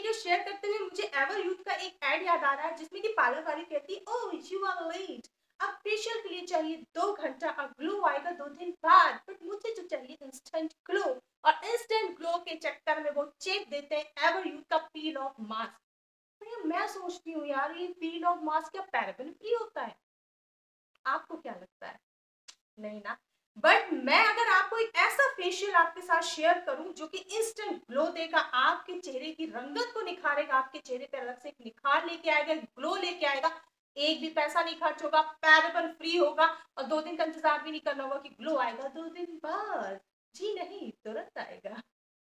Video share करते हुए मुझे एवर यूथ का एक एड याद आ रहा है, जिसमें कि पार्लर वाली कहती है ओह यू आर लेट अब फेशियल के लिए चाहिए दो घंटा, और ग्लो आएगा दो दिन बाद बट मुझे जो चाहिए इंस्टेंट ग्लो और इंस्टेंट ग्लो के चक्कर में वो चेक देते हैं एवर यूथ का पील ऑफ़ मास्क मैं सोचती हूँ यार, ये पील ऑफ़ मास्क क्या पैराबन फ्री होता है? आपको क्या लगता है? नहीं ना? बट मैं अगर आपको एक ऐसा फेशियल आपके साथ शेयर करूँ, जो कि इंस्टेंट ग्लो देगा, आपके चेहरे की रंगत को निखारेगा, आपके चेहरे पे अलग से एक निखार लेके आएगा ग्लो लेके आएगा, एक भी पैसा नहीं खर्च होगा पैराबन फ्री होगा, और दो दिन का इंतज़ार भी नहीं करना होगा कि ग्लो आएगा दो दिन बाद। जी नहीं, तुरंत आएगा।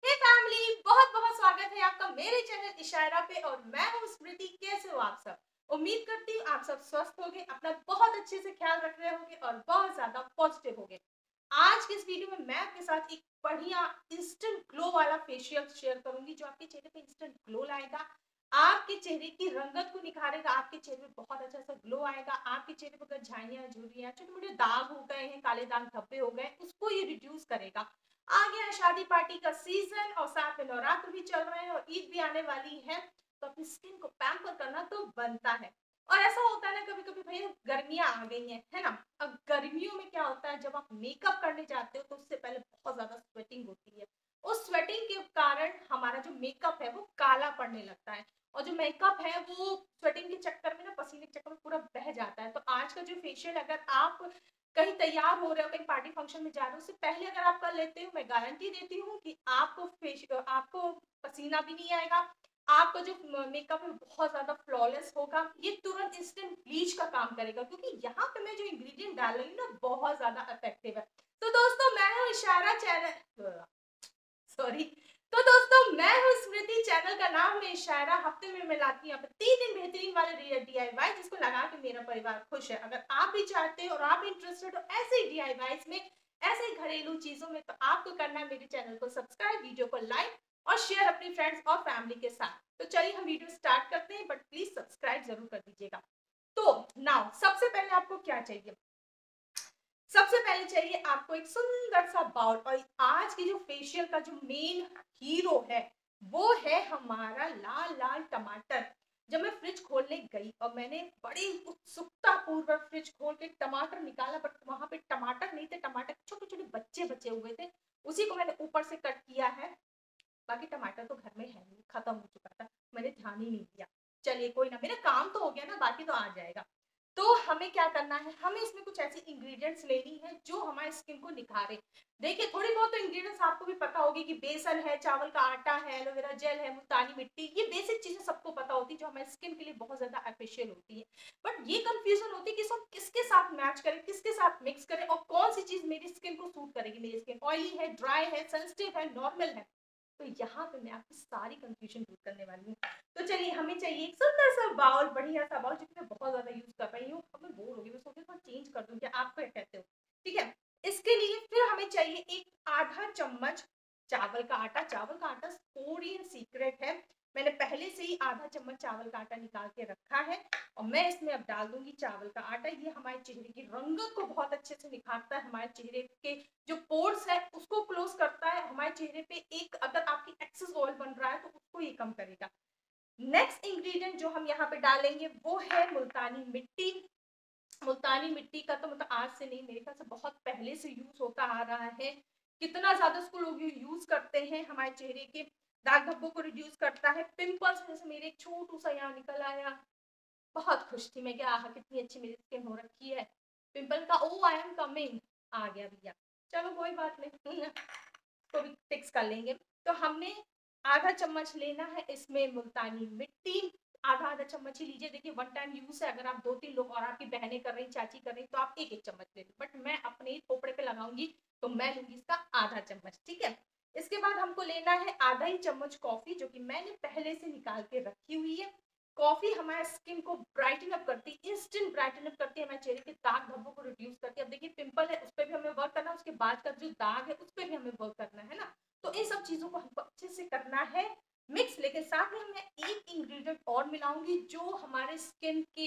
हे फैमिली बहुत बहुत स्वागत है आपका मेरे चैनल इशारा पे, और मैं हूँ स्मृति। कैसे हो आप सब? उम्मीद करती हूँ आप सब स्वस्थ होंगे, अपना बहुत अच्छे से ख्याल रख रहे होंगे और बहुत ज़्यादा पॉजिटिव होंगे। आज के इस वीडियो में मैं आपके साथ एक बढ़िया इंस्टेंट ग्लो वाला फेशियल शेयर करूँगी, जो आपके चेहरे पे इंस्टेंट ग्लो लाएगा, आपके चेहरे की रंगत को निखारेगा, आपके चेहरे में बहुत अच्छा सा ग्लो आएगा, आपके चेहरे पर अगर झाइयाँ झुरियाँ छोटे मोटे दाग हो गए हैं, काले दाग धब्बे हो गए, उसको ये रिड्यूस करेगा। आ गया शादी पार्टी का सीज़न और साथ में नवरात्र भी चल रहे हैं और ईद भी आने वाली है। तो अपनी स्किन को पैम्पर करना तो बनता है। और ऐसा होता है ना कभी कभी भैया गर्मियाँ आ गई हैं, है ना? अब गर्मियों में क्या होता है, जब आप मेकअप करने जाते हो तो उससे पहले बहुत ज़्यादा स्वेटिंग होती है। उस स्वेटिंग के कारण हमारा जो मेकअप है वो काला पड़ने लगता है। और जो मेकअप है वो स्वेटिंग के चक्कर में ना, पसीने के चक्कर में पूरा बह जाता है। तो आज का जो फेशियल अगर आप कहीं तैयार हो रहे हो, कहीं पार्टी फ़ंक्शन में जा रहे हो, उससे पहले अगर आप कर लेते हो, मैं गारंटी देती हूँ कि आपको फेश आपको पसीना भी नहीं आएगा आपका जो मेकअप है बहुत ज़्यादा फ्लॉलेस होगा। ये तुरंत इंस्टेंट ब्लीच का काम करेगा, क्योंकि यहाँ पे मैं जो इंग्रेडिएंट डाल रही हूँ ना, बहुत ज़्यादा इफ़ेक्टिव है। तो दोस्तों, मैं हूँ इशारा चैनल सॉरी तो दोस्तों, मैं हूँ स्मृति चैनल का नाम है इशारा, हफ़्ते में मैं लाती हूँ तीन दिन बेहतरीन वाले डी जिसको लगा के मेरा परिवार खुश है। अगर आप भी चाहते हो और आप इंटरेस्टेड हो ऐसे डी में, ऐसे घरेलू चीज़ों में तो आपको करना है मेरे चैनल को सब्सक्राइब वीडियो को लाइक और शेयर अपनी फ्रेंड्स और फैमिली के साथ। तो चलिए हम वीडियो स्टार्ट करते हैं बट प्लीज़ सब्सक्राइब ज़रूर कर दीजिएगा। तो नाउ सबसे पहले आपको क्या चाहिए? सबसे पहले चाहिए आपको एक सुंदर सा बाउल और आज की जो फेशियल का जो मेन हीरो है, वो है हमारा लाल लाल टमाटर। जब मैं फ्रिज खोलने गई और मैंने बड़ी उत्सुकता पूर्वक फ्रिज खोल के टमाटर निकाला बट वहाँ पे टमाटर नहीं थे, टमाटर छोटे छोटे बच्चे बचे हुए थे, उसी को मैंने ऊपर से कट किया है। बाकी टमाटर तो घर में है नहीं, खत्म हो चुका था, मैंने ध्यान ही नहीं दिया। चलिए, कोई ना, मेरा काम तो हो गया ना, बाकी तो आ जाएगा। तो हमें क्या करना है? हमें इसमें कुछ ऐसी इंग्रेडिएंट्स लेनी है जो हमारे स्किन को निखारे। देखिए थोड़ी बहुत तो इंग्रेडिएंट्स आपको भी पता होगी कि बेसन है, चावल का आटा है, एलोवेरा जेल है, मुल्तानी मिट्टी, ये बेसिक चीज़ें सबको पता होती है जो हमारे स्किन के लिए बहुत ज़्यादा एफिशियल होती है। बट ये कंफ्यूजन होती है कि हम किसके साथ मैच करें, किसके साथ मिक्स करें और कौन सी चीज़ मेरी स्किन को सूट करेगी? मेरी स्किन ऑयली है ड्राई है सेंसिटिव है नॉर्मल है। तो यहाँ पे मैं आपकी सारी कंफ्यूजन दूर करने वाली हूँ। तो चलिए, हमें चाहिए एक सुंदर सा बाउल, बढ़िया सा बाउल जिसमें बहुत ज़्यादा यूज़ कर रही हूँ। हमें बोर होगी मैं सोच थोड़ा चेंज कर दूँ, क्या आप क्या कहते हो? ठीक है, इसके लिए फिर हमें चाहिए एक आधा चम्मच चावल का आटा। चावल का आटा कोरियन सीक्रेट है मैंने पहले से ही आधा चम्मच चावल का आटा निकाल के रखा है और मैं इसमें अब डाल दूँगी चावल का आटा। ये हमारे चेहरे की रंगत को बहुत अच्छे से निखारता है। हमारे चेहरे के जो पोर्स है, उसको क्लोज करता है। हमारे चेहरे पे एक अगर आपकी एक्सेस ऑयल बन रहा है तो उसको ये कम करेगा। नेक्स्ट इंग्रेडिएंट जो हम यहाँ पे डालेंगे, वो है मुल्तानी मिट्टी। मुल्तानी मिट्टी का तो मतलब आज से नहीं, मेरे ख्याल से बहुत पहले से यूज़ होता आ रहा है। कितना ज़्यादा उसको लोग यूज़ करते हैं हमारे चेहरे के। दाग धब्बों को रिड्यूस करता है। पिंपल्स जैसे मेरे एक छोटू सा यहाँ निकल आया। बहुत खुश थी मैं क्या कितनी अच्छी मेरी स्किन हो रखी है। पिंपल का ओ आई एम कमिंग आ गया भैया। चलो, कोई बात नहीं। तो भी फिक्स कर लेंगे। तो हमने आधा चम्मच लेना है इसमें मुल्तानी मिट्टी। आधा आधा चम्मच ही लीजिए। देखिए वन टाइम यूज़ है। अगर आप दो तीन लोग और आपकी बहनें कर रही चाची कर रही तो आप एक एक चम्मच ले बट मैं अपने खोपड़े पे लगाऊँगी तो मैं लूँगी इसका आधा चम्मच। ठीक है? इसके बाद हमको लेना है आधा ही चम्मच कॉफ़ी जो कि मैंने पहले से निकाल के रखी हुई है। कॉफ़ी हमारे स्किन को ब्राइटन अप करती है इंस्टेंट ब्राइटन अप करती है हमारे चेहरे के दाग धब्बों को रिड्यूस करती है। अब देखिए पिंपल है उस पर भी हमें वर्क करना है, उसके बाद का जो दाग है उस पर भी हमें वर्क करना है ना? तो इन सब चीज़ों को हमको अच्छे से करना है मिक्स लेकिन साथ में मैं एक इंग्रेडिएंट और मिलाऊँगी, जो हमारे स्किन के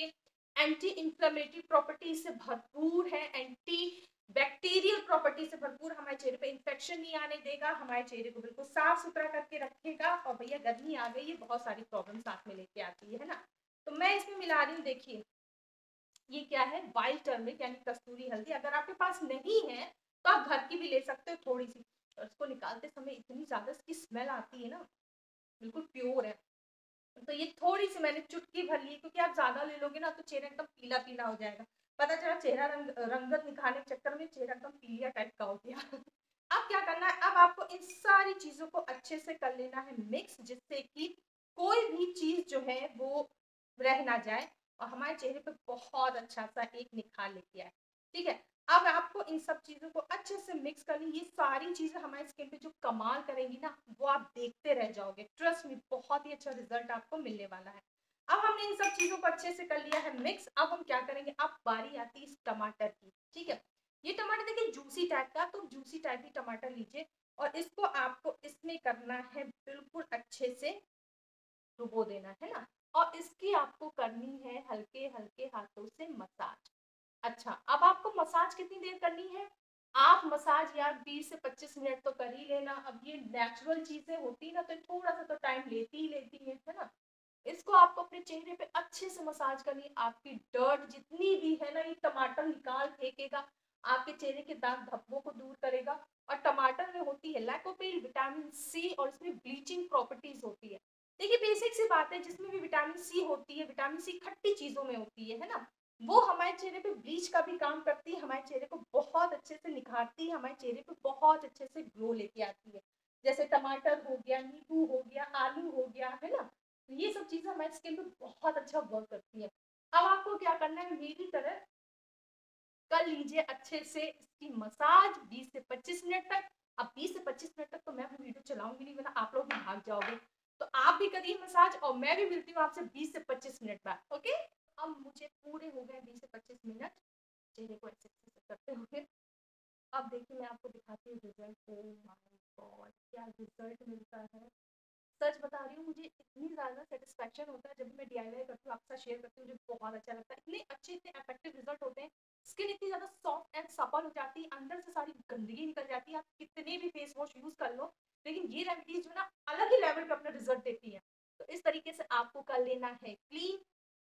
एंटी इंफ्लेमेटरी प्रॉपर्टी से भरपूर है एंटी बैक्टीरियल प्रॉपर्टी से भरपूर हमारे चेहरे पे इंफेक्शन नहीं आने देगा, हमारे चेहरे को बिल्कुल साफ़ सुथरा करके रखेगा और भैया गर्मी आ गई है, बहुत सारी प्रॉब्लम साथ में लेके आती है ना? तो मैं इसमें मिला रही हूँ, देखिए, ये क्या है? वाइल्ड टर्मरिक यानी कस्तूरी हल्दी। अगर आपके पास नहीं है तो आप घर की भी ले सकते हो थोड़ी सी इसको निकालते समय इतनी ज़्यादा इसकी स्मेल आती है ना, बिल्कुल प्योर है। तो ये थोड़ी सी मैंने चुटकी भर ली, क्योंकि आप ज़्यादा ले लोगे ना तो चेहरा एकदम पीला पीला हो जाएगा। पता चला चेहरा रंग, रंगत निखारने के चक्कर में चेहरा एकदम पीलिया टाइप का हो गया। अब क्या करना है? अब आपको इन सारी चीज़ों को अच्छे से कर लेना है मिक्स जिससे कि कोई भी चीज़ जो है वो रह ना जाए और हमारे चेहरे पे बहुत अच्छा सा एक निखार लेके आए। ठीक है? अब आपको इन सब चीज़ों को अच्छे से मिक्स करनी, ये सारी चीज़ें हमारे स्किन पे जो कमाल करेंगी ना, वो आप देखते रह जाओगे। ट्रस्ट में बहुत ही अच्छा रिज़ल्ट आपको मिलने वाला है। अब हमने इन सब चीज़ों को अच्छे से कर लिया है मिक्स अब हम क्या करेंगे? अब बारी आती है इस टमाटर की, ठीक है? ये टमाटर देखिए जूसी टाइप का तो जूसी टाइप की टमाटर लीजिए और इसको आपको इसमें करना है बिल्कुल अच्छे से डुबो देना, है ना? और इसकी आपको करनी है हल्के हल्के हाथों से मसाज अच्छा अब आपको मसाज कितनी देर करनी है? आप मसाज यार 20 से 25 मिनट तो कर ही लेना। अब ये नेचुरल चीज़ें होती ना तो थोड़ा सा तो टाइम लेती ही लेती है है ना? इसको आपको अपने चेहरे पे अच्छे से मसाज करनी आपकी डर्ट जितनी भी है ना, ये टमाटर निकाल फेंकेगा, आपके चेहरे के दाग धब्बों को दूर करेगा और टमाटर में होती है लैकोपेल विटामिन सी और इसमें ब्लीचिंग प्रॉपर्टीज़ होती है। देखिए बेसिक सी बात है, जिसमें भी विटामिन सी होती है विटामिन सी खट्टी चीज़ों में होती है है ना? वो हमारे चेहरे पे ब्लीच का भी काम करती है, हमारे चेहरे को बहुत अच्छे से निखारती है, हमारे चेहरे पे बहुत अच्छे से ग्लो लेके आती है। जैसे टमाटर हो गया, नींबू हो गया, आलू हो गया, है ना? ये सब चीज़ें हमारे स्किन पे बहुत अच्छा वर्क करती है। अब आपको क्या करना है, मेरी तरह कर लीजिए अच्छे से इसकी मसाज 20 से 25 मिनट तक। अब 20 से 25 मिनट तक तो मैं अपनी वीडियो चलाऊँगी नहीं, वरना आप लोग भी भाग जाओगे। तो आप भी करिए मसाज और मैं भी मिलती हूँ आपसे 20 से 25 मिनट बाद ओके अब मुझे पूरे हो गए बीस से पच्चीस मिनट। चेहरे को ऐसे से करते हुए अब देखिए मैं आपको दिखाती हूँ रिज़ल्ट ओ माय गॉड क्या रिज़ल्ट मिलता है। सच बता रही हूँ, मुझे इतनी ज़्यादा सेटिस्फेक्शन होता है जब मैं डी करती हूँ आपके साथ शेयर करती हूँ, मुझे बहुत अच्छा लगता है। इतने अच्छे, इतने इफ़ेक्टिव रिज़ल्ट होते हैं। स्किन इतनी ज़्यादा सॉफ्ट एंड सफल हो जाती है, अंदर से सारी गंदगी निकल जाती है, आप कितने भी फेस वॉश यूज़ कर लो, लेकिन ये रेमेडीज जो ना, अलग ही लेवल पर अपना रिज़ल्ट देती है। तो इस तरीके से आपको कर लेना है। क्लीन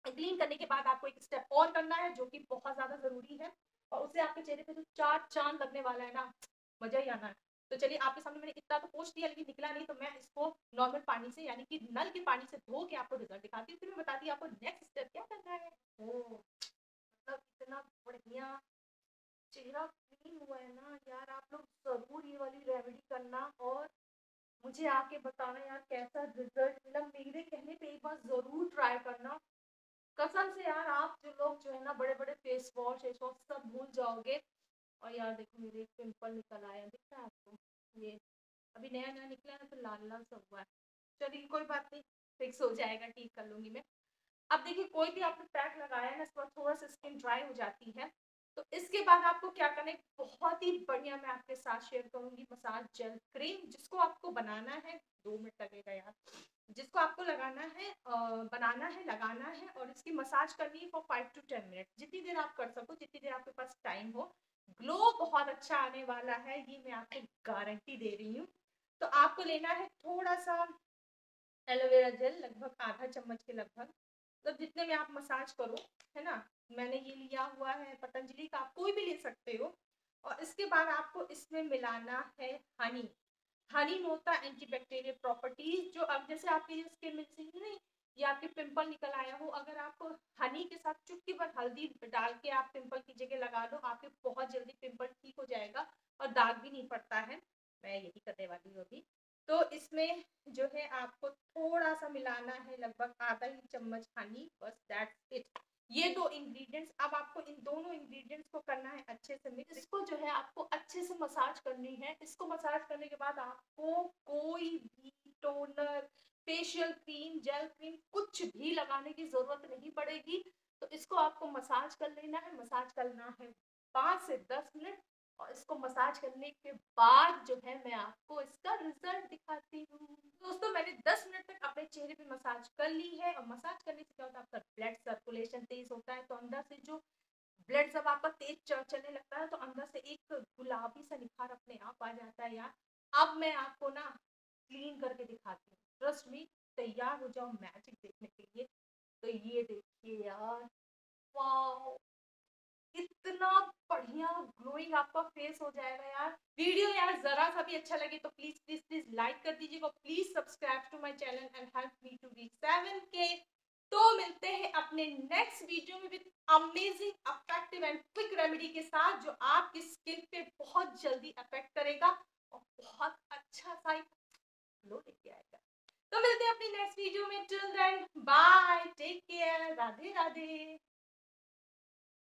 क्लीन करने के बाद आपको एक स्टेप और करना है, जो कि बहुत ज़्यादा ज़रूरी है। और उससे आपके चेहरे पे जो चार चाँद लगने वाला है ना, मज़ा ही आना है। तो चलिए, आपके सामने मैंने इतना तो पोस्ट दिया, लेकिन निकला नहीं तो मैं इसको नॉर्मल पानी से, यानी कि नल के पानी से धो के आपको रिज़ल्ट दिखाती हूँ। फिर मैं बताती हूँ आपको नेक्स्ट स्टेप क्या करना है। मतलब इतना बढ़िया चेहरा क्लीन हुआ है ना यार, आप लोग ज़रूर ये वाली रेमेडी करना और मुझे आके बताना यार कैसा रिज़ल्ट मिला। मेरे कहने पे एक बार ज़रूर ट्राई करना। कसम से यार, आप जो लोग जो है ना बड़े बड़े फेस वॉश फेस वॉश सब भूल जाओगे। और यार देखो, मेरे एक पिंपल निकल आया, दिख रहा है ये। अभी नया नया निकला है तो लाल लाल सब हुआ है। चलिए, कोई बात नहीं फिक्स हो जाएगा, ठीक कर लूँगी मैं। अब देखिए, कोई भी आपने पैक लगाया है ना इस पर थोड़ा सा स्किन ड्राई हो जाती है तो इसके बाद आपको क्या करना है बहुत ही बढ़िया मैं आपके साथ शेयर करूँगी मसाज जेल क्रीम जिसको आपको बनाना है, दो मिनट लगेगा यार, जिसको आपको लगाना है बनाना है, लगाना है, और इसकी मसाज करनी है for five to ten minute जितनी देर आप कर सको, जितनी देर आपके पास टाइम हो ग्लो बहुत अच्छा आने वाला है, ये मैं आपको गारंटी दे रही हूँ। तो आपको लेना है थोड़ा सा एलोवेरा जेल, लगभग आधा चम्मच के लगभग। तो जितने में आप मसाज करो, है ना? मैंने ये लिया हुआ है, पतंजलि का आप कोई भी ले सकते हो। और इसके बाद आपको इसमें मिलाना है हनी। हनी में होता है एंटीबैक्टीरियल प्रॉपर्टीज़, जो अब जैसे आपकी स्किन में नहीं या आपके पिंपल निकल आया हो, अगर आप हनी के साथ चुटकी पर हल्दी डाल के आप पिंपल की जगह लगा लो, आपके बहुत जल्दी पिंपल ठीक हो जाएगा और दाग भी नहीं पड़ता है। मैं यही करने वाली हूँ अभी। तो इसमें जो है आपको थोड़ा सा मिलाना है, लगभग आधा ही चम्मच हनी बस दैट्स इट ये दो इंग्रेडिएंट्स अब आपको इन दोनों इंग्रेडिएंट्स को करना है अच्छे से मिक्स इसको जो है आपको अच्छे से मसाज करनी है। इसको मसाज करने के बाद आपको कोई भी toner facial cream gel cream कुछ भी लगाने की ज़रूरत नहीं पड़ेगी। तो इसको आपको मसाज कर लेना है मसाज करना है पाँच से दस मिनट और इसको मसाज करने के बाद जो है मैं आपको इसका रिज़ल्ट दिखाती हूँ। दोस्तों, मैंने 10 मिनट तक अपने चेहरे पे मसाज कर ली है और मसाज करने से क्या होता है? आपका ब्लड सर्कुलेशन तेज होता है तो अंदर से जो ब्लड जब आपका तेज चलने लगता है तो अंदर से एक गुलाबी सा निखार अपने आप आ जाता है यार। अब मैं आपको ना क्लीन करके दिखाती हूँ। ट्रस्ट मी तैयार हो जाओ मैजिक देखने के लिए। तो ये देखिए यार वाओ इतना बढ़िया ग्लोइंग आपका फेस हो जाएगा यार। वीडियो यार जरा सा भी अच्छा लगे तो प्लीज़ प्लीज़ प्लीज़ लाइक कर दीजिएगा please subscribe to my channel and help me to reach seven K तो मिलते हैं अपने नेक्स्ट वीडियो में with amazing effective and quick remedy के साथ, जो आपकी स्किन पे बहुत जल्दी अफेक्ट करेगा और बहुत अच्छा सा ग्लो लेके आएगा। तो मिलते हैं अपनी नेक्स्ट वीडियो में। Till then bye take care Radhe Radhe